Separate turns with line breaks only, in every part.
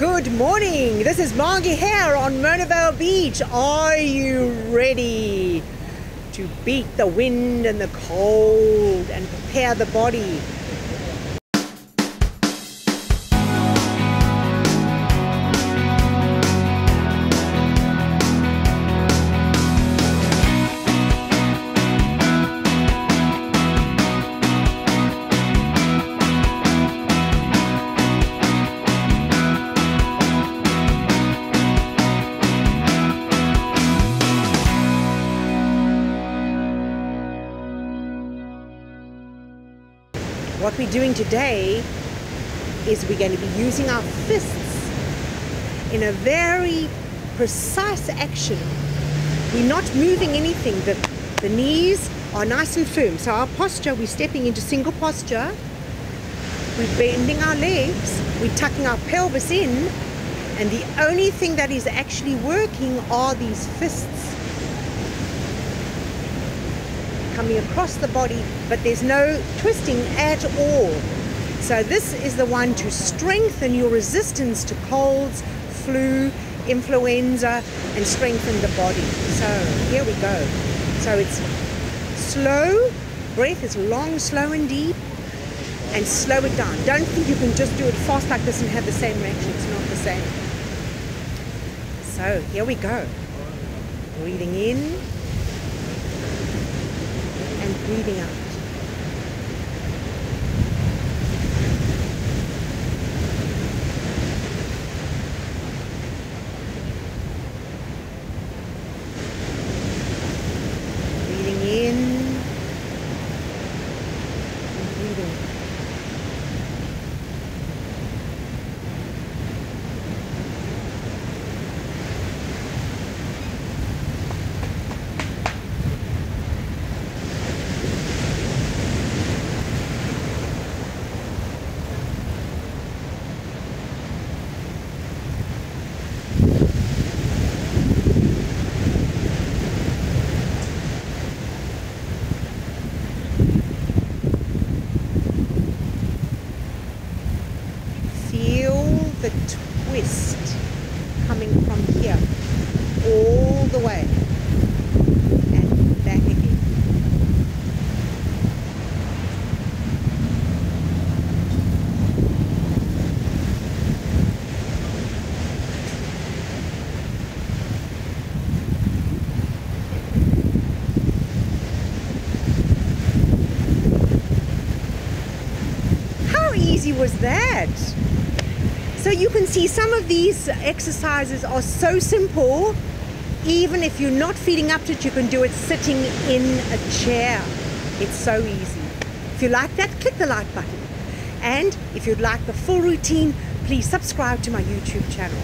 Good morning. This is Margie here on Myrnavale Beach. Are you ready to beat the wind and the cold and prepare the body? What we're doing today is we're going to be using our fists in a very precise action. We're not moving anything. The, the knees are nice and firm. So our posture, we're stepping into single posture. We're bending our legs. We're tucking our pelvis in. And the only thing that is actually working are these fists coming across the body, but there's no twisting at all. So this is the one to strengthen your resistance to colds, flu, influenza, and strengthen the body. So here we go. So it's slow, breath is long, slow and deep, and slow it down. Don't think you can just do it fast like this and have the same reaction. It's not the same. So here we go. Breathing in and breathing out. Breathing in and breathing out. Twist coming from here all the way and back again. How easy was that? So you can see some of these exercises are so simple. Even if you're not feeling up to it, you can do it sitting in a chair. It's so easy. If you like that, click the like button. And if you'd like the full routine, please subscribe to my YouTube channel.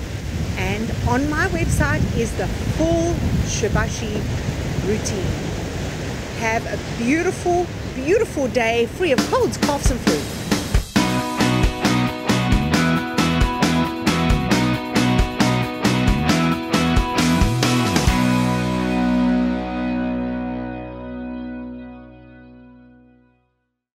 And on my website is the full Shibashi routine. Have a beautiful, beautiful day free of colds, coughs, and flu.